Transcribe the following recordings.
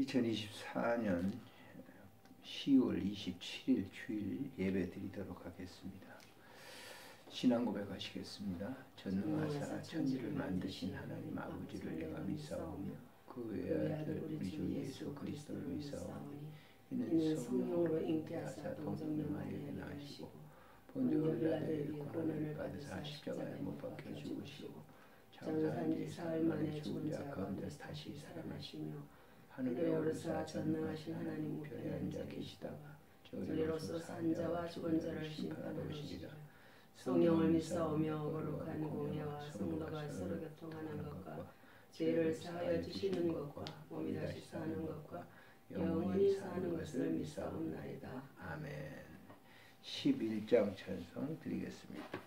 2024년 10월 27일 주일 예배 드리도록 하겠습니다. 신앙 고백하시겠습니다. 전능하사 천지를 만드신 하나님 아버지를 내가 믿사오며 그 외아들 우리 주 예수 그리스도를 믿사오니 이는 성령으로 잉태하사 마리아에 나시고 본디오 빌라도의 고난을 받으사 십자가에 못 박혀 죽으시고 장사한 지 사흘 만에 죽은 자 가운데서 다시 살아나시며 하늘에 오르사 전능하신 하나님 우편에 앉아 계시다가 저리로서 산 자와 죽은 자를 심판하러 오시리라. 성령을 믿사오며 거룩한 공예와 성도가 서로 교통하는 것과 죄를 사하여 주시는 것과 몸이 다시 사는 것과 영원히 사는 것을 믿사옵나이다. 아멘. 11장 찬송 드리겠습니다.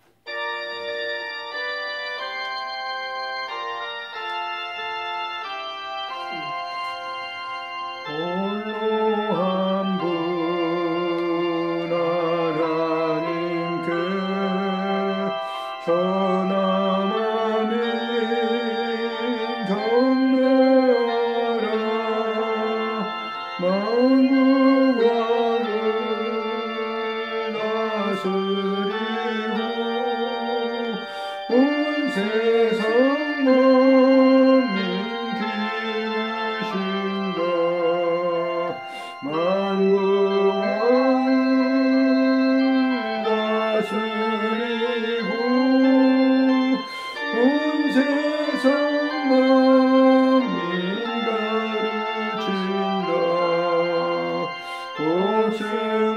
독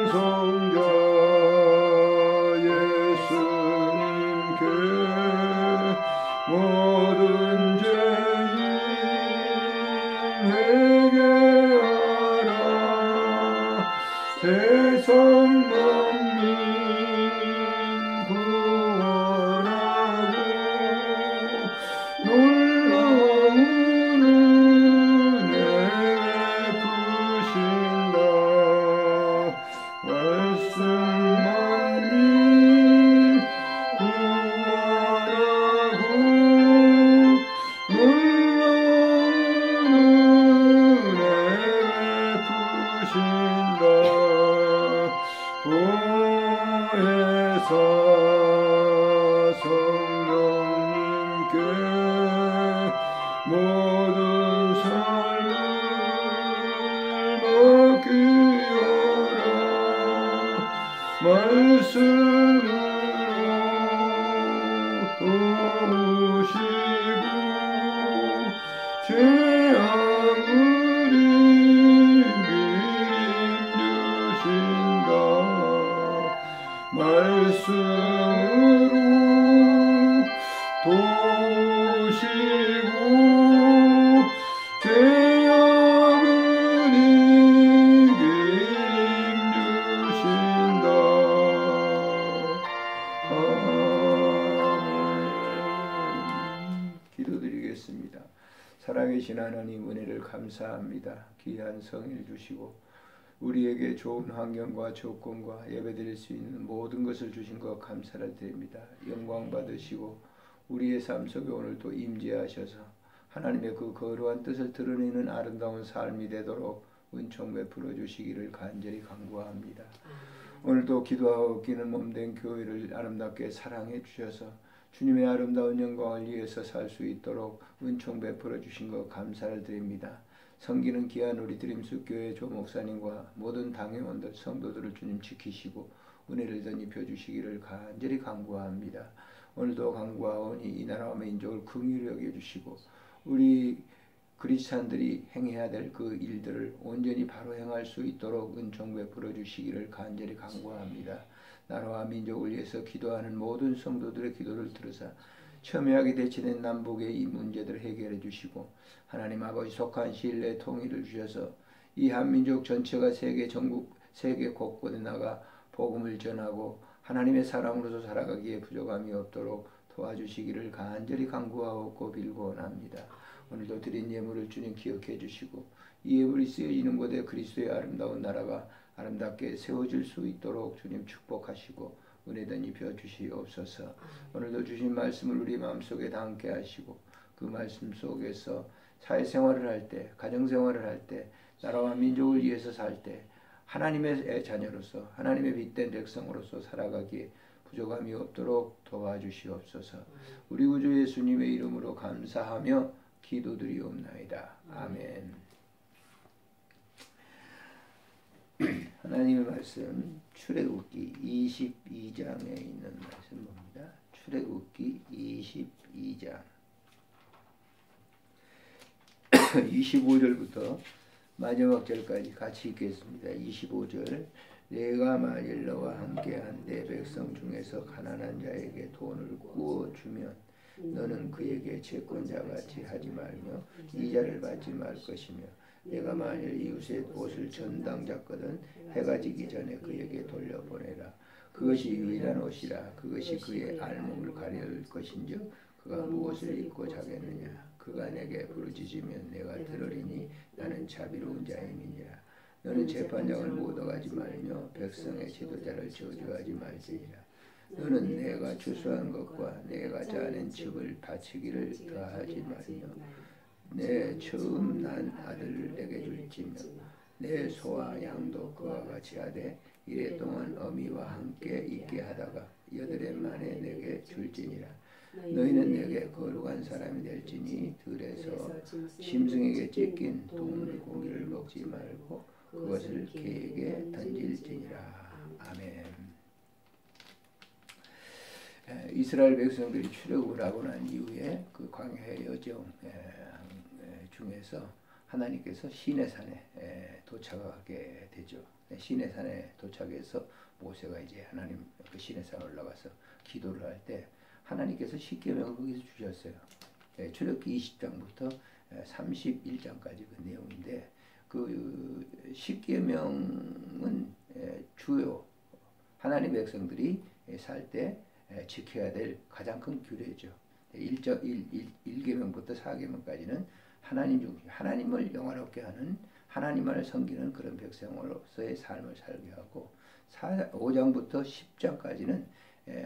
감사합니다 귀한 성일 주시고 우리에게 좋은 환경과 조건과 예배드릴 수 있는 모든 것을 주신 것 감사를 드립니다. 영광 받으시고 우리의 삶 속에 오늘도 임재하셔서 하나님의 그 거룩한 뜻을 드러내는 아름다운 삶이 되도록 은총 베풀어 주시기를 간절히 간구합니다. 오늘도 기도하고 끼는 몸된 교회를 아름답게 사랑해 주셔서 주님의 아름다운 영광을 위해서 살 수 있도록 은총 베풀어 주신 것 감사를 드립니다. 성기는 귀한 우리 드림숲 교회 조 목사님과 모든 당회원들 성도들을 주님 지키시고 은혜를 덧입혀 주시기를 간절히 간구합니다. 오늘도 간구하오니 이 나라와 민족을 긍휼히 여겨 주시고 우리 그리스찬들이 행해야 될 그 일들을 온전히 바로 행할 수 있도록 은총 베풀어 주시기를 간절히 간구합니다. 나라와 민족을 위해서 기도하는 모든 성도들의 기도를 들으사 첨예하게 대치된 남북의 이 문제들을 해결해 주시고 하나님 아버지 속한 신뢰 통일을 주셔서 이 한민족 전체가 세계 전국 세계 곳곳에 나가 복음을 전하고 하나님의 사랑으로서 살아가기에 부족함이 없도록 도와주시기를 간절히 간구하고 빌고 원합니다. 오늘도 드린 예물을 주님 기억해 주시고 이 예물이 쓰여지는 곳에 그리스도의 아름다운 나라가 아름답게 세워질 수 있도록 주님 축복하시고 은혜든 입혀 주시옵소서. 오늘도 주신 말씀을 우리 마음속에 담게 하시고 그 말씀 속에서 사회생활을 할 때, 가정생활을 할 때, 나라와 민족을 위해서 살 때, 하나님의 자녀로서, 하나님의 빛된 백성으로서 살아가기에 부족함이 없도록 도와주시옵소서. 우리 구주 예수님의 이름으로 감사하며 기도드리옵나이다. 아멘. 하나님의 말씀 출애굽기 22장에 있는 말씀입니다. 출애굽기 22장 25절부터 마지막 절까지 같이 읽겠습니다. 25절 내가 만일 너와 함께한 내 백성 중에서 가난한 자에게 돈을 구워 주면 너는 그에게 채권자같이 하지 말며 이자를 받지 말 것이며 내가 만일 이웃의 옷을 전당 잡거든 해가 지기 전에 그에게 돌려보내라. 그것이 유일한 옷이라 그것이 그의 알몸을 가려울 것인즉 그가 무엇을 입고 자겠느냐? 그가 내게 부르짖으면 내가 들으리니 나는 자비로운 자임이니라. 너는 재판장을 못 얻어가지 말며 백성의 지도자를 저주하지 말지니라. 너는 내가 추수한 것과 내가 짜낸 즙을 바치기를 더하지 말며 내 처음 난 아들을 내게 줄지며 내 소와 양도 그와 같이 하되 이래 동안 어미와 함께 있게 하다가 여덟해 만에 내게 줄지니라. 너희는 내게 거룩한 사람이 될지니 들에서 심승에게 찢긴 동물 고기를 먹지 말고 그것을 개에게 던질지니라. 아멘. 이스라엘 백성들이 출애굽을 하고 난 이후에 그 광야의 여정 중에서 하나님께서 시내산에 도착하게 되죠. 시내산에 도착해서 모세가 이제 하나님 그 시내산 올라가서 기도를 할 때 하나님께서 십계명을 거기서 주셨어요. 출애굽기 20장부터 31장까지 그 내용인데 그 십계명은 주요 하나님 백성들이 살 때 지켜야 될 가장 큰 규례죠. 1절 1, 1, 계명부터 4계명까지는 하나님 중 하나님을 영화롭게 하는 하나님만을 섬기는 그런 백성으로서의 삶을 살게 하고 5장부터 10장까지는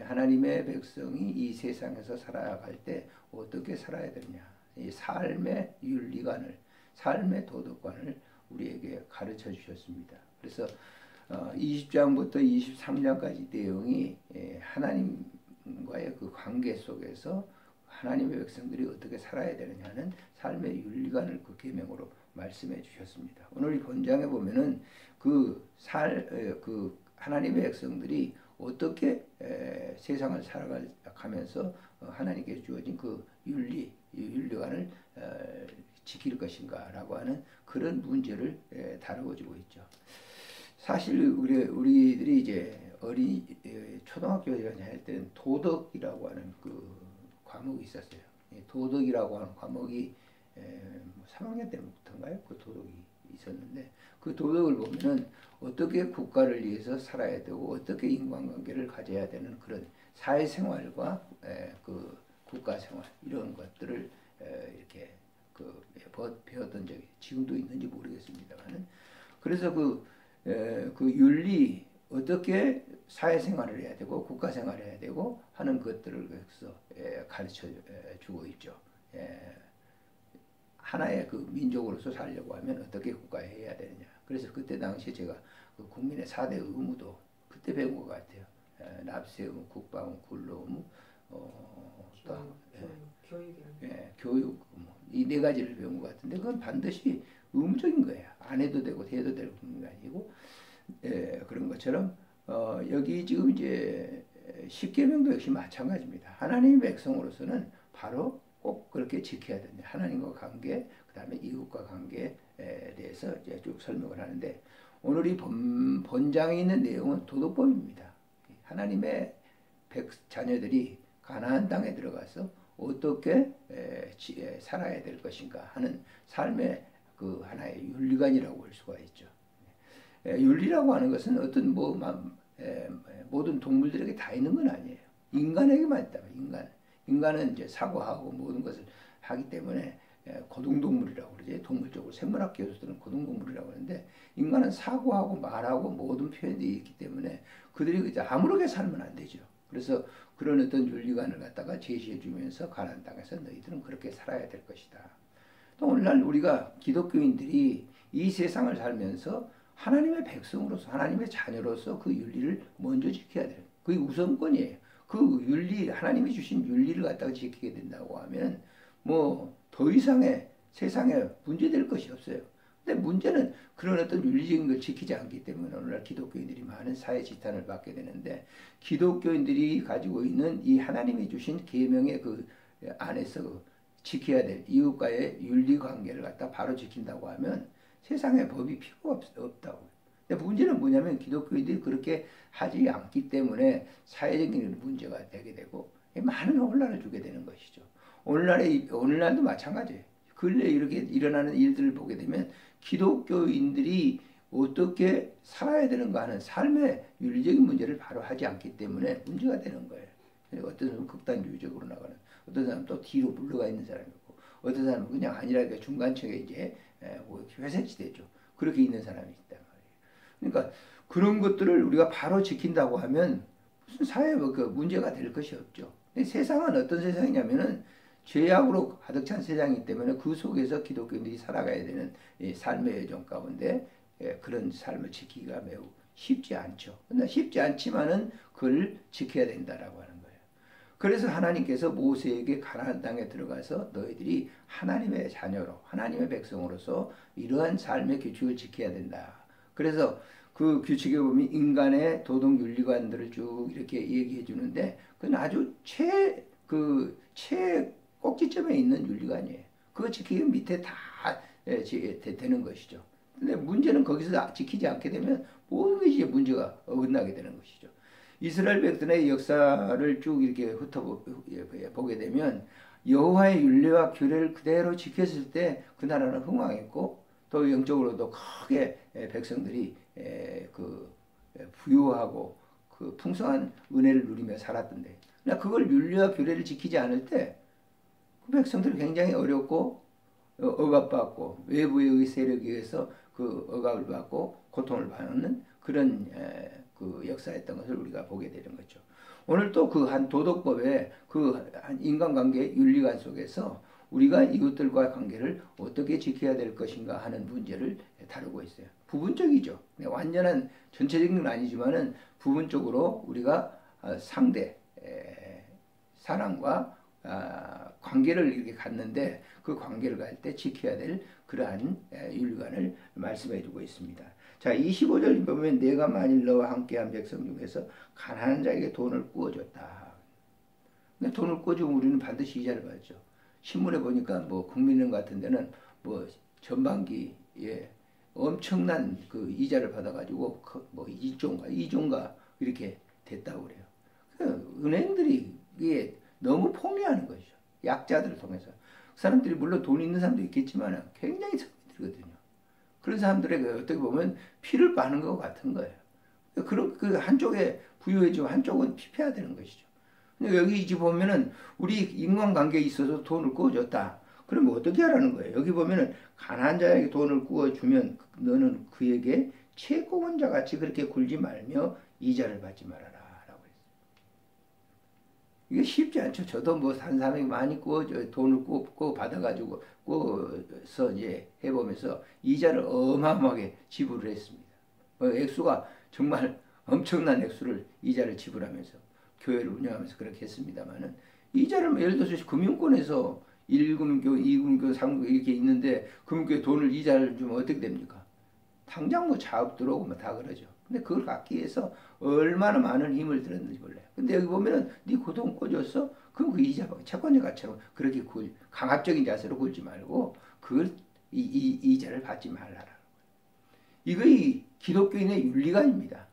하나님의 백성이 이 세상에서 살아갈 때 어떻게 살아야 되느냐 이 삶의 윤리관을 삶의 도덕관을 우리에게 가르쳐 주셨습니다. 그래서 20장부터 어, 23장까지 내용이 하나님과의 그 관계 속에서 하나님의 백성들이 어떻게 살아야 되느냐는 삶의 윤리관을 그 계명으로 말씀해 주셨습니다. 오늘 이 본장에 보면은 그 살그 그 하나님의 백성들이 어떻게 에, 세상을 살아가면서 어, 하나님께 주어진 그 윤리 윤리관을 에, 지킬 것인가라고 하는 그런 문제를 에, 다루어지고 있죠. 사실 우리 우리들이 이제 어린 초등학교 다닐 때는 도덕이라고 하는 그 과목이 있었어요. 도덕이라고 하는 과목이 3학년 뭐 때부터인가요? 그 도덕이 있었는데 그 도덕을 보면은 어떻게 국가를 위해서 살아야 되고 어떻게 인간관계를 가져야 되는 그런 사회생활과 그 국가생활 이런 것들을 이렇게 그 배웠던 적이 지금도 있는지 모르겠습니다만은 그래서 그, 그 윤리 어떻게 사회생활을 해야 되고 국가생활을 해야 되고 하는 것들을 그래서 가르쳐 주고 있죠. 하나의 그 민족으로서 살려고 하면 어떻게 국가에 해야 되느냐. 그래서 그때 당시에 제가 그 국민의 4대 의무도 그때 배운 것 같아요. 납세 의무, 국방 의무, 근로 의무, 어, 또 예, 교육, 예, 교육 이네 가지를 배운 것 같은데 그건 반드시 의무적인 거예요. 안 해도 되고 해도 되는 게 아니고 예, 그런 것처럼 어, 여기 지금 이제 십계명도 역시 마찬가지입니다. 하나님의 백성으로서는 바로 꼭 그렇게 지켜야 된다. 하나님과 관계, 그 다음에 이웃과 관계에 대해서 이제 쭉 설명을 하는데 오늘 이 본, 본장에 있는 내용은 도덕법입니다. 하나님의 백, 자녀들이 가나안 땅에 들어가서 어떻게 에, 지, 에, 살아야 될 것인가 하는 삶의 그 하나의 윤리관이라고 볼 수가 있죠. 에, 윤리라고 하는 것은 어떤 뭐 에, 모든 동물들에게 다 있는 건 아니에요. 인간에게만 있다. 인간. 인간은 이제 사고하고 모든 것을 하기 때문에 예, 고등동물이라고 그러지 동물적으로 생물학 교수들은 고등동물이라고 하는데 인간은 사고하고 말하고 모든 표현이 있기 때문에 그들이 이제 아무렇게 살면 안 되죠. 그래서 그런 어떤 윤리관을 갖다가 제시해 주면서 가난 땅에서 너희들은 그렇게 살아야 될 것이다. 또 오늘날 우리가 기독교인들이 이 세상을 살면서 하나님의 백성으로서 하나님의 자녀로서 그 윤리를 먼저 지켜야 돼요. 그게 우선권이에요. 그 윤리 하나님이 주신 윤리를 갖다가 지키게 된다고 하면 뭐 더 이상의 세상에 문제될 것이 없어요. 근데 문제는 그런 어떤 윤리적인 걸 지키지 않기 때문에 오늘날 기독교인들이 많은 사회 지탄을 받게 되는데 기독교인들이 가지고 있는 이 하나님이 주신 계명의 그 안에서 지켜야 될 이웃과의 윤리 관계를 갖다 바로 지킨다고 하면 세상에 법이 필요가 없, 없다고. 근데 문제는 뭐냐면 기독교인들이 그렇게 하지 않기 때문에 사회적인 문제가 되게 되고 많은 혼란을 주게 되는 것이죠. 오늘날에 오늘날도 마찬가지예요. 근래 이렇게 일어나는 일들을 보게 되면 기독교인들이 어떻게 살아야 되는가 하는 삶의 윤리적인 문제를 바로 하지 않기 때문에 문제가 되는 거예요. 어떤 사람은 극단주의적으로 나가는, 어떤 사람은 또 뒤로 물러가 있는 사람이 있고, 어떤 사람은 그냥 아니라 중간층에 이제 뭐 회색지대죠. 그렇게 있는 사람이 있단 말이에요. 그러니까 그런 것들을 우리가 바로 지킨다고 하면 무슨 사회 그 문제가 될 것이 없죠. 근데 세상은 어떤 세상이냐면은 죄악으로 가득 찬 세상이기 때문에 그 속에서 기독교인들이 살아가야 되는 삶의 여정 가운데 예, 그런 삶을 지키기가 매우 쉽지 않죠. 근데 쉽지 않지만은 그걸 지켜야 된다라고 하는. 그래서 하나님께서 모세에게 가나안 땅에 들어가서 너희들이 하나님의 자녀로 하나님의 백성으로서 이러한 삶의 규칙을 지켜야 된다. 그래서 그 규칙에 보면 인간의 도덕 윤리관들을 쭉 이렇게 얘기해 주는데 그건 아주 최 그 최 꼭지점에 있는 윤리관이에요. 그거 지키기 밑에 다 예, 되는 것이죠. 근데 문제는 거기서 지키지 않게 되면 모든 것이 문제가 어긋나게 되는 것이죠. 이스라엘 백성의 역사를 쭉 이렇게 훑어보게 되면 여호와의 윤례와 규례를 그대로 지켰을 때 그 나라는 흥왕했고 또 영적으로도 크게 백성들이 그 부유하고 그 풍성한 은혜를 누리며 살았던데. 그걸 윤례와 규례를 지키지 않을 때 그 백성들이 굉장히 어렵고 어, 억압받고 외부의 세력에 의해서 그 억압을 받고 고통을 받는 그런 그 역사였던 것을 우리가 보게 되는 거죠. 오늘 또 그 한 도덕법의 그 한 인간관계 윤리관 속에서 우리가 이웃들과 관계를 어떻게 지켜야 될 것인가 하는 문제를 다루고 있어요. 부분적이죠. 네, 완전한 전체적인 건 아니지만은 부분적으로 우리가 어, 상대 사랑과 아, 관계를 이렇게 갖는데 그 관계를 갈 때 지켜야 될 그러한 윤리관을 말씀해 주고 있습니다. 자, 25절 보면 내가 만일 너와 함께한 백성 중에서 가난한 자에게 돈을 꾸어줬다. 근데 돈을 꾸어주면 우리는 반드시 이자를 받죠. 신문에 보니까 뭐 국민은행 같은 데는 뭐 전반기에 엄청난 그 이자를 받아가지고 뭐 1조인가 2조인가 이렇게 됐다고 그래요. 그 은행들이 이게 너무 폭리하는 것이죠. 약자들을 통해서. 그 사람들이 물론 돈 있는 사람도 있겠지만 굉장히 성인들거든요. 그런 사람들에게 어떻게 보면 피를 빠는 것 같은 거예요. 그런 그 한쪽에 부유해지고 한쪽은 피폐해야 되는 것이죠. 근데 여기 이제 보면은 우리 인간관계에 있어서 돈을 구워줬다. 그러면 어떻게 하라는 거예요? 여기 보면은 가난한 자에게 돈을 구워주면 너는 그에게 채권자 같이 그렇게 굴지 말며 이자를 받지 말아라. 이게 쉽지 않죠. 저도 뭐 산 사람이 많이 꾸어 돈을 꾸, 꾸 받아가지고 꾸어서 이제 해보면서 이자를 어마어마하게 지불을 했습니다. 어, 액수가 정말 엄청난 액수를 이자를 지불하면서 교회를 운영하면서 그렇게 했습니다만은 이자를 뭐 예를 들어서 금융권에서 1금융교, 2금융교, 3금융교 이렇게 있는데 금융교에 돈을 이자를 주면 어떻게 됩니까? 당장 뭐 자업 들어오고 뭐다 그러죠. 근데 그걸 갖기 위해서 얼마나 많은 힘을 들었는지 몰라요. 근데 여기 보면은 네 고통 꿔줬어? 그럼 그 이자 채권자 가처럼 그렇게 굴, 강압적인 자세로 굴지 말고 그걸 이, 이, 이자를 받지 말라라. 이거 이 기독교인의 윤리관입니다.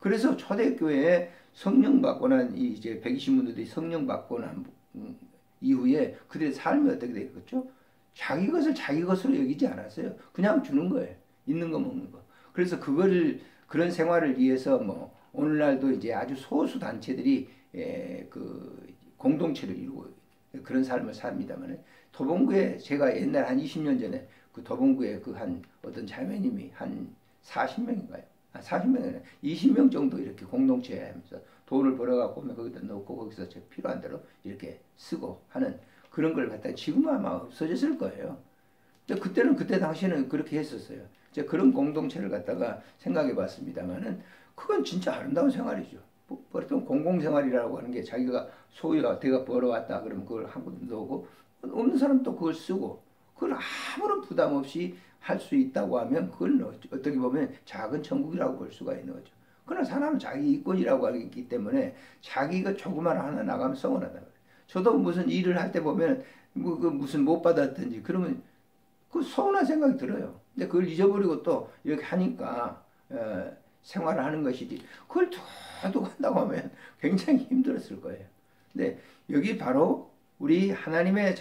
그래서 초대교회에 성령 받고 난 이제 120문들이 성령 받고 난 음, 이후에 그들의 삶이 어떻게 되겠죠? 자기 것을 자기 것으로 여기지 않았어요. 그냥 주는 거예요. 있는 거 먹는 거. 그래서 그거를 그런 생활을 위해서 뭐 오늘날도 이제 아주 소수 단체들이 에, 그 공동체를 이루고 그런 삶을 삽니다만 도봉구에 제가 옛날 한 20년 전에 그 도봉구에 그 한 어떤 자매님이 한 40명인가요? 아, 40명이 20명 정도 이렇게 공동체 하면서 돈을 벌어갖고 거기다 넣고 거기서 필요한 대로 이렇게 쓰고 하는 그런 걸 갖다 지금은 아마 없어졌을 거예요. 근데 그때는 그때 당시에는 그렇게 했었어요. 이제 그런 공동체를 갖다가 생각해 봤습니다만은 그건 진짜 아름다운 생활이죠. 보통 공공생활이라고 하는 게 자기가 소유가 내가 벌어왔다 그러면 그걸 한번 넣고 없는 사람도 그걸 쓰고 그걸 아무런 부담 없이 할 수 있다고 하면 그걸 어떻게 보면 작은 천국이라고 볼 수가 있는 거죠. 그러나 사람은 자기 이권이라고 알기 때문에 자기가 조그만 하나 나가면 서운하다. 저도 무슨 일을 할 때 보면 뭐 그 무슨 못 받았든지 그러면 그 서운한 생각이 들어요. 근데 그걸 잊어버리고 또 이렇게 하니까 어, 생활을 하는 것이지 그걸 두둑 한다고 하면 굉장히 힘들었을 거예요. 근데 여기 바로 우리 하나님의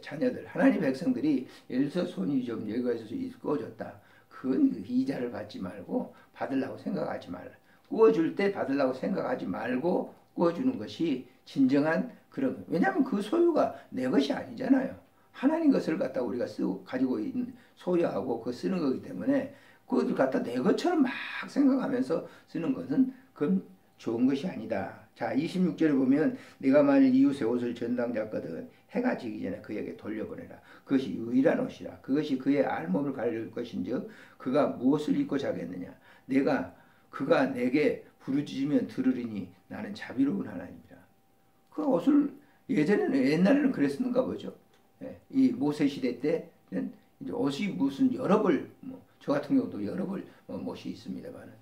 자녀들, 하나님 백성들이 예를 들어서 손이 좀 여기가 서 꺼졌다. 그건 그 이자를 받지 말고 받으려고 생각하지 말라. 구워줄 때 받으려고 생각하지 말고 구워주는 것이 진정한 그런 왜냐하면 그 소유가 내 것이 아니잖아요. 하나님 것을 갖다 우리가 쓰고 가지고 있는 소유하고 그 쓰는 거기 때문에 그것을 갖다 내 것처럼 막 생각하면서 쓰는 것은 그건 좋은 것이 아니다. 자, 26절에 보면 내가 만일 이웃의 옷을 전당 잡거든 해가 지기 전에 그에게 돌려보내라. 그것이 유일한 옷이라. 그것이 그의 알몸을 가릴 것인즉 그가 무엇을 입고 자겠느냐. 내가 그가 내게 부르짖으면 들으리니 나는 자비로운 하나님이라. 그 옷을 예전에는 옛날에는 그랬었는가 보죠. 예, 이 모세 시대 때는 옷이 무슨 여러 벌, 뭐, 저 같은 경우도 여러 벌 뭐, 못이 있습니다만은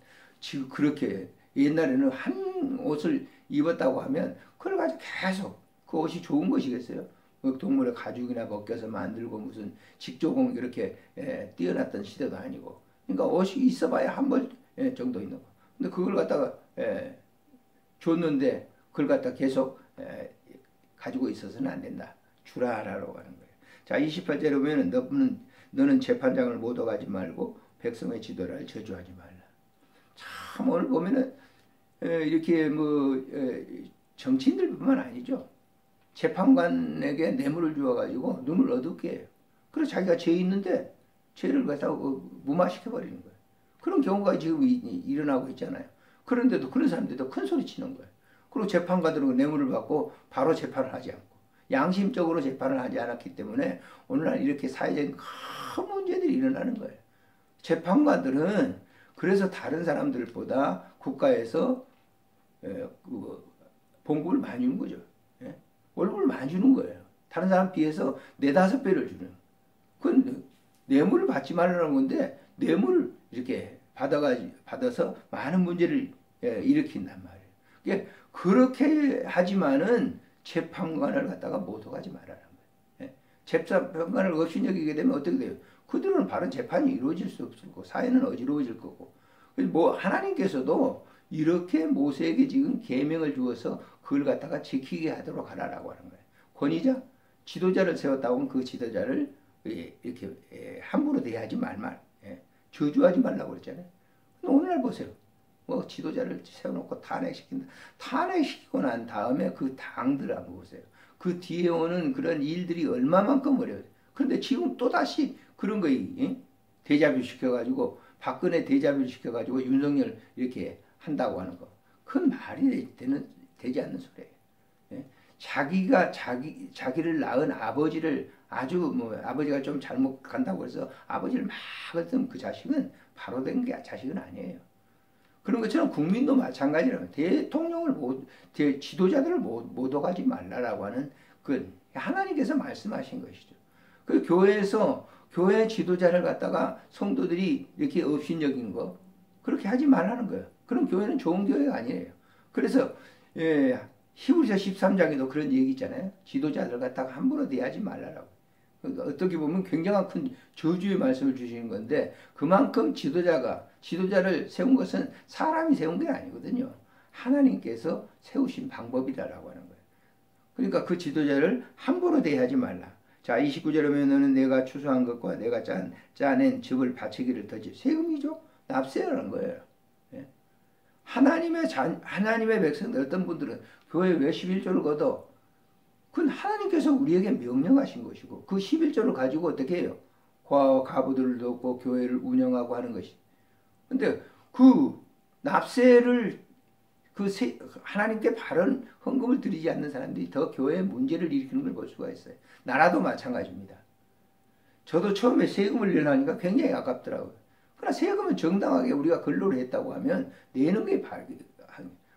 지금 그렇게 옛날에는 한 옷을 입었다고 하면 그걸 가지고 계속 그 옷이 좋은 것이겠어요? 그 동물의 가죽이나 벗겨서 만들고 무슨 직조공 이렇게 예, 띄어놨던 시대도 아니고 그러니까 옷이 있어봐야 한벌 예, 정도 있는 거. 근데 그걸 갖다가 예, 줬는데 그걸 갖다 계속 예, 가지고 있어서는 안 된다. 주라라고 하는 거예요. 자 28절에 보면은 너는 너는 재판장을 못 오가지 말고 백성의 지도를 저주하지 말라. 참 오늘 보면은 이렇게 뭐 정치인들뿐만 아니죠. 재판관에게 뇌물을 주어가지고 눈을 어둡게 해요. 그래서 자기가 죄 있는데 죄를 갖다가 어, 무마시켜 버리는 거예요. 그런 경우가 지금 일어나고 있잖아요. 그런데도 그런 사람들도 큰 소리 치는 거예요. 그리고 재판관들은 뇌물을 받고 바로 재판을 하지 않고 양심적으로 재판을 하지 않았기 때문에 오늘날 이렇게 사회적인 큰 문제들이 일어나는 거예요. 재판관들은 그래서 다른 사람들보다 국가에서 예, 그 봉급을 많이 주는 거죠. 예? 월급을 많이 주는 거예요. 다른 사람 비해서 네다섯 배를 주는. 그건 뇌물을 받지 말라는 건데 뇌물을 이렇게 받아가 받아서 많은 문제를 예, 일으킨단 말이에요. 그러니까 그렇게 하지만은 재판관을 갖다가 모독하지 말라는 거예요. 재판관을 없이 여기게 되면 어떻게 돼요? 그들은 바른 재판이 이루어질 수 없을 거고 사회는 어지러워질 거고 뭐 하나님께서도 이렇게 모세에게 지금 계명을 주어서 그걸 갖다가 지키게 하도록 하라라고 하는 거예요. 권위자 지도자를 세웠다고 하면 그 지도자를 이렇게 함부로 대하지 말말 저주하지 말라고 그랬잖아요. 오늘날 보세요. 뭐 지도자를 세워놓고 탄핵시킨다. 탄핵시키고 난 다음에 그 당들 한번 보세요. 그 뒤에 오는 그런 일들이 얼마만큼 어려워요. 그런데 지금 또다시 그런 거 대자뷰 시켜가지고 박근혜 대자뷰 시켜가지고 윤석열 이렇게 한다고 하는 거. 그건 말이 되는, 되지 않는 소리예요. 예? 자기가 자기, 자기를 낳은 아버지를 아주 뭐 아버지가 좀 잘못 간다고 해서 아버지를 막 했던 그 자식은 바로 된 게 자식은 아니에요. 그런 것처럼 국민도 마찬가지라면 대통령을 못, 대, 지도자들을 못, 못 오가지 말라라고 하는 그 하나님께서 말씀하신 것이죠. 그 교회에서 교회 지도자를 갖다가 성도들이 이렇게 업신여긴 거 그렇게 하지 말라는 거예요. 그럼 교회는 좋은 교회가 아니에요. 그래서 예, 히브리서 13장에도 그런 얘기 있잖아요. 지도자들 갖다가 함부로 대하지 말라라고. 그러니까 어떻게 보면 굉장한 큰 저주의 말씀을 주시는 건데 그만큼 지도자가 지도자를 세운 것은 사람이 세운 게 아니거든요. 하나님께서 세우신 방법이다라고 하는 거예요. 그러니까 그 지도자를 함부로 대하지 말라. 자, 29절에 보면 너는 내가 추수한 것과 내가 짠, 짜낸 즙을 바치기를 더지. 세금이죠? 납세라는 거예요. 예? 하나님의 자, 하나님의 백성들 어떤 분들은 교회 왜 11조를 걷어? 그건 하나님께서 우리에게 명령하신 것이고 그 11조를 가지고 어떻게 해요? 과와 가부들을 돕고 교회를 운영하고 하는 것이. 근데 그 납세를 그 세, 하나님께 바른 헌금을 드리지 않는 사람들이 더 교회에 문제를 일으키는 걸 볼 수가 있어요. 나라도 마찬가지입니다. 저도 처음에 세금을 내려니까 굉장히 아깝더라고요. 그러나 세금은 정당하게 우리가 근로를 했다고 하면 내는 게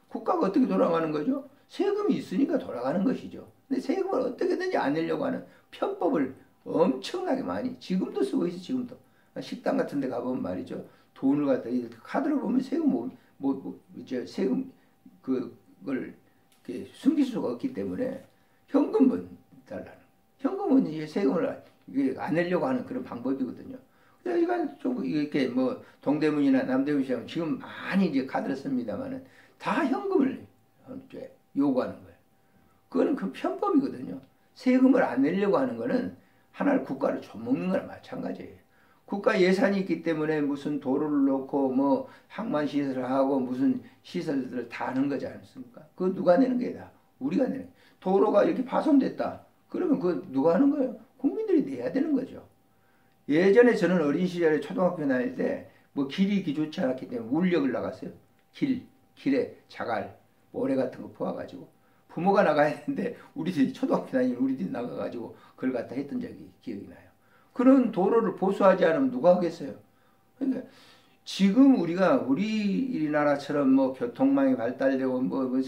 국가가 어떻게 돌아가는 거죠? 세금이 있으니까 돌아가는 것이죠. 근데 세금을 어떻게든지 안 내려고 하는 편법을 엄청나게 많이 지금도 쓰고 있어 지금도 식당 같은 데 가보면 말이죠. 돈을 갖다 카드로 보면 세금 뭐, 뭐, 뭐 이제 세금 그걸 숨길 수가 없기 때문에 현금은 달라는 현금은 이제 세금을 안 내려고 하는 그런 방법이거든요. 그러니까 좀 이렇게 뭐 동대문이나 남대문 시장 지금 많이 이제 카드를 씁니다만은 다 현금을 요구하는 거예요. 그거는 그 편법이거든요. 세금을 안 내려고 하는 거는 하나를 국가를 좀먹는 거나 마찬가지예요. 국가 예산이 있기 때문에 무슨 도로를 놓고 뭐 항만 시설을 하고 무슨 시설들을 다 하는 거지 않습니까? 그거 누가 내는 게 다? 우리가 내는. 도로가 이렇게 파손됐다. 그러면 그 누가 하는 거예요? 국민들이 내야 되는 거죠. 예전에 저는 어린 시절에 초등학교 다닐 때 뭐 길이 좋지 않았기 때문에 울력을 나갔어요. 길, 길에 자갈, 모래 같은 거 퍼와가지고 부모가 나가야 되는데 우리들이 초등학교 다니면 우리들이 나가가지고 그걸 갖다 했던 적이 기억이 나요. 그런 도로를 보수하지 않으면 누가 하겠어요? 그러니까 지금 우리가 우리나라처럼 뭐 교통망이 발달되고 뭐, 뭐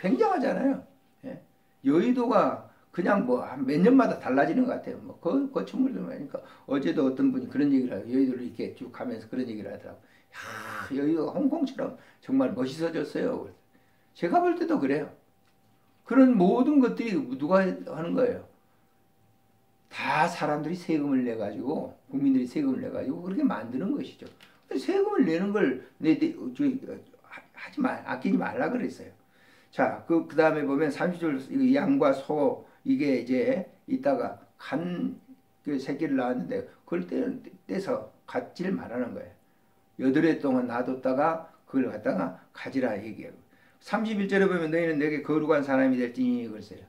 굉장하잖아요. 예? 여의도가 그냥 뭐 몇 년마다 달라지는 것 같아요. 뭐 그, 건축물도 많으니까 어제도 어떤 분이 그런 얘기를 하고 여의도를 이렇게 쭉 가면서 그런 얘기를 하더라고. 야 여의도가 홍콩처럼 정말 멋있어졌어요. 제가 볼 때도 그래요. 그런 모든 것들이 누가 하는 거예요? 다 사람들이 세금을 내 가지고 국민들이 세금을 내 가지고 그렇게 만드는 것이죠. 세금을 내는 걸 내, 내 저, 하지 말 아끼지 말라 그랬어요. 자, 그, 그 다음에 보면 30절, 양과 소, 이게 이제 이따가 간, 그 새끼를 낳았는데, 그걸 떼, 떼서 갖지를 말하는 거예요. 여덟 해 동안 놔뒀다가 그걸 갖다가 가지라 얘기해요. 31절에 보면 너희는 내게 거룩한 사람이 될지니 그랬어요.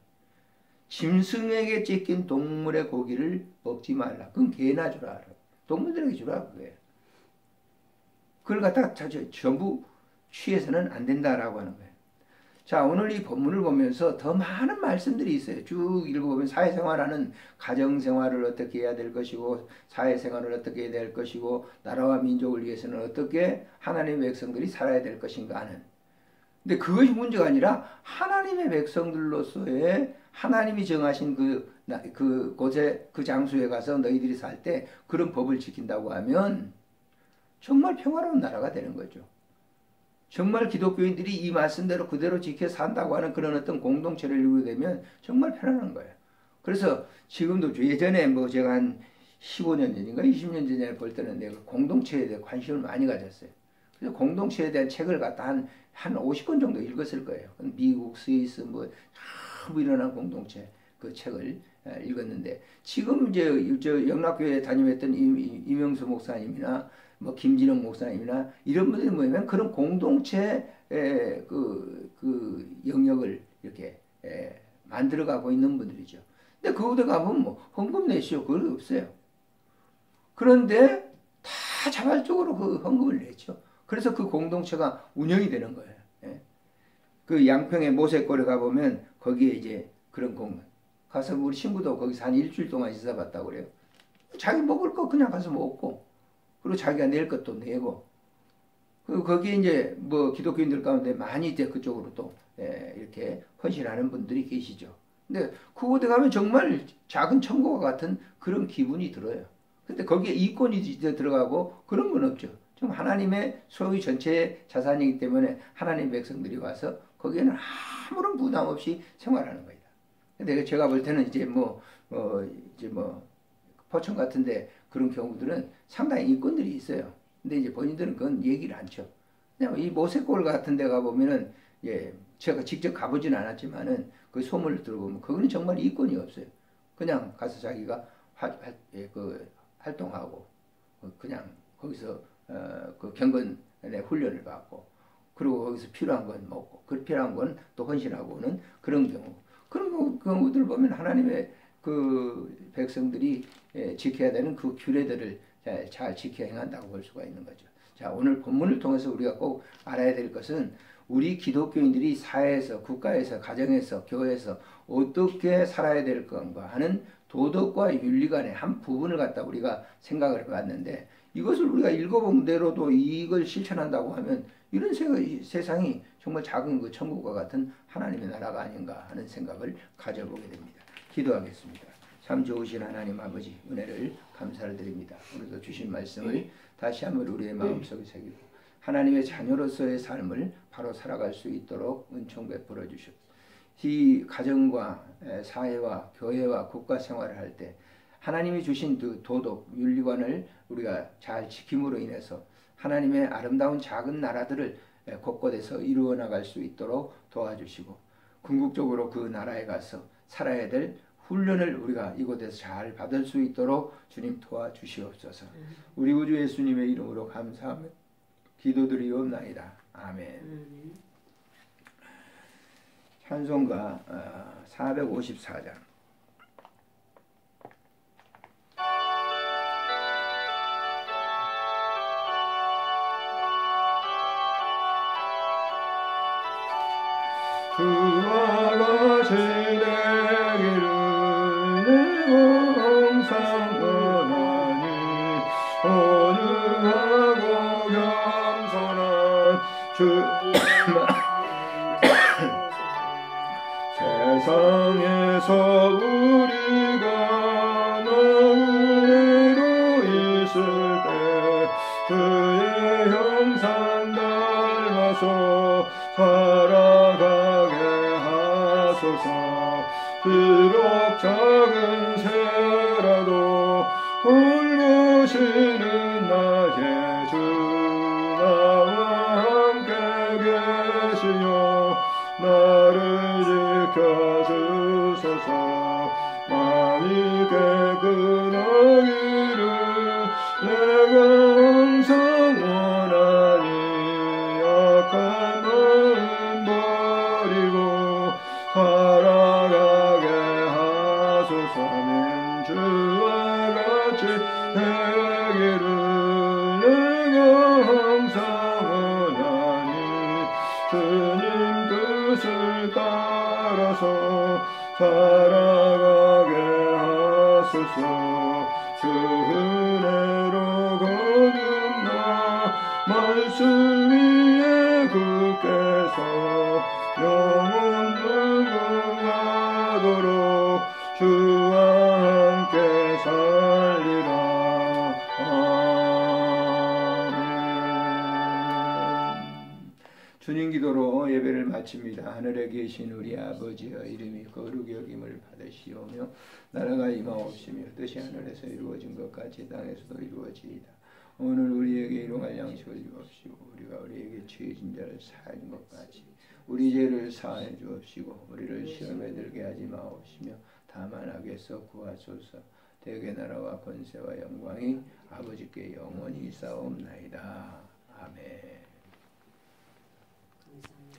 짐승에게 찢긴 동물의 고기를 먹지 말라. 그건 개나 주라. 동물들에게 주라. 그거예요. 그걸 갖다가 전부 취해서는 안 된다라고 하는 거예요. 자, 오늘 이 본문을 보면서 더 많은 말씀들이 있어요. 쭉 읽어보면 사회생활하는 가정생활을 어떻게 해야 될 것이고, 사회생활을 어떻게 해야 될 것이고, 나라와 민족을 위해서는 어떻게 하나님의 백성들이 살아야 될 것인가 하는. 근데 그것이 문제가 아니라 하나님의 백성들로서의 하나님이 정하신 그, 그 곳에, 그 장소에 가서 너희들이 살 때 그런 법을 지킨다고 하면 정말 평화로운 나라가 되는 거죠. 정말 기독교인들이 이 말씀대로 그대로 지켜 산다고 하는 그런 어떤 공동체를 이루게 되면 정말 편안한 거예요. 그래서 지금도 예전에 뭐 제가 한 15년 전인가 20년 전에 볼 때는 내가 공동체에 대해 관심을 많이 가졌어요. 그래서 공동체에 대한 책을 갖다 한, 한 50권 정도 읽었을 거예요. 미국, 스위스, 뭐, 전부 일어난 공동체 그 책을 읽었는데 지금 이제 저 영락교회 담임했던 이명수 목사님이나 뭐 김진영 목사님이나 이런 분들이 뭐냐면 그런 공동체의 그, 그 영역을 이렇게 에, 만들어가고 있는 분들이죠. 근데 그곳에 가면 뭐 헌금 내시오 그런 없어요. 그런데 다 자발적으로 그 헌금을 냈죠. 그래서 그 공동체가 운영이 되는 거예요. 예. 그 양평의 모세골에 가보면 거기에 이제 그런 공 가서 우리 친구도 거기서 한 일주일 동안 있어 봤다고 그래요. 자기 먹을 거 그냥 가서 먹고 그리고 자기가 낼 것도 내고 그리고 거기 이제 뭐 기독교인들 가운데 많이 이제 그쪽으로 또 예, 이렇게 헌신하는 분들이 계시죠. 근데 그곳에 가면 정말 작은 천국과 같은 그런 기분이 들어요. 근데 거기에 이권이 들어가고 그런 건 없죠. 좀 하나님의 소유 전체의 자산이기 때문에 하나님 백성들이 와서 거기에는 아무런 부담 없이 생활하는 거예요. 근데 제가 볼 때는 이제 뭐, 어, 이제 뭐, 포천 같은데 그런 경우들은 상당히 인권들이 있어요. 근데 이제 본인들은 그건 얘기를 안 쳐. 그냥 이 모세골 같은 데 가보면은, 예, 제가 직접 가보진 않았지만은 그 소문을 들어보면 그거는 정말 이권이 없어요. 그냥 가서 자기가 화, 화, 예, 그 활동하고 그냥 거기서 어, 그 경건의 훈련을 받고 그리고 거기서 필요한 건 먹고 그 필요한 건 또 헌신하고는 그런 경우 그런 경우들 보면 하나님의 그 백성들이 예, 지켜야 되는 그 규례들을 잘 지켜 행한다고 볼 수가 있는 거죠. 자, 오늘 본문을 통해서 우리가 꼭 알아야 될 것은 우리 기독교인들이 사회에서, 국가에서, 가정에서, 교회에서 어떻게 살아야 될 건가 하는 도덕과 윤리 간의 한 부분을 갖다 우리가 생각을 해봤는데 이것을 우리가 읽어본 대로도 이걸 실천한다고 하면 이런 세 상이 정말 작은 그 천국과 같은 하나님의 나라가 아닌가 하는 생각을 가져보게 됩니다. 기도하겠습니다. 참 좋으신 하나님 아버지 은혜를 감사를 드립니다. 오늘도 주신 말씀을 다시 한번 우리의 마음속에 새기고 하나님의 자녀로서의 삶을 바로 살아갈 수 있도록 은총 베풀어 주시옵소서. 이 가정과 사회와 교회와 국가 생활을 할 때 하나님이 주신 그 도덕 윤리관을 우리가 잘 지킴으로 인해서 하나님의 아름다운 작은 나라들을 곳곳에서 이루어 나갈 수 있도록 도와주시고 궁극적으로 그 나라에 가서 살아야 될 훈련을 우리가 이곳에서 잘 받을 수 있도록 주님 도와주시옵소서. 우리 우주 예수님의 이름으로 감사하며 기도드리옵나이다. 아멘. 찬송가 454장 세상에서 우리가 너로 있을 때 그의 형상 닮아서 살아가게 하소서. 비록 작은 새라도 돌보시는 살아가게 하소서. 아멘 주와 예배를 마칩니다. 하늘에 계신 우리 아버지의 이름이 거룩히 여김을 받으시오며 나라가 임하옵시며 뜻이 하늘에서 이루어진 것 같이 땅에서도 이루어지이다. 오늘 우리에게 일용할 양식을 주옵시고 우리가 우리에게 죄진 자를 사하는 것 같이 우리 죄를 사하여 주옵시고 우리를 시험에 들게 하지 마옵시며 다만 악에서 구하소서 대개 나라와 권세와 영광이 아버지께 영원히 있사옵나이다. 아멘